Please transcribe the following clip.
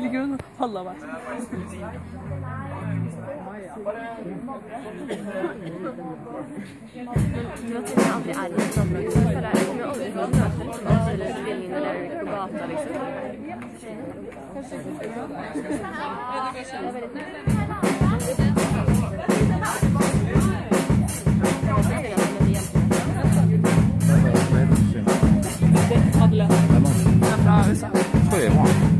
Herregud, halla meg. At jeg aldri er i sammenheng, jeg kommer aldri til å møte liksom, alle stillingene der på gata, liksom. Alle. Er fra USA.